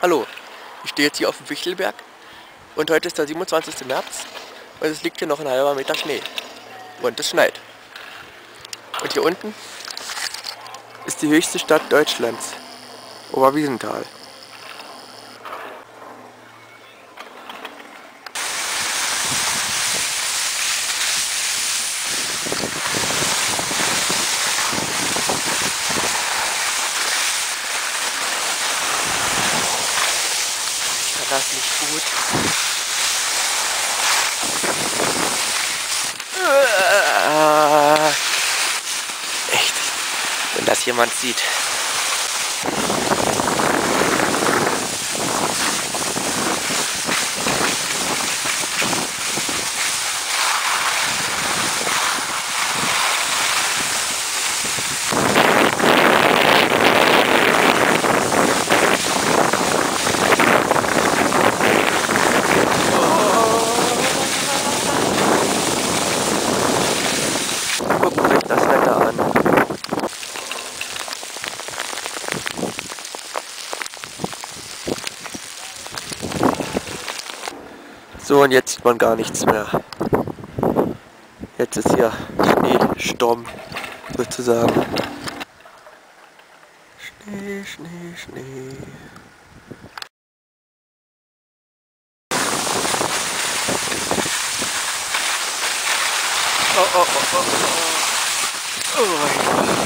Hallo, ich stehe jetzt hier auf dem Wichtelberg und heute ist der 27. März und es liegt hier noch ein halber Meter Schnee und es schneit. Und hier unten ist die höchste Stadt Deutschlands, Oberwiesenthal. Das nicht gut. Echt, wenn das jemand sieht. So, und jetzt sieht man gar nichts mehr. Jetzt ist hier Schneesturm sozusagen. Schnee, Schnee, Schnee. Oh, oh, oh, oh, oh. Oh mein Gott.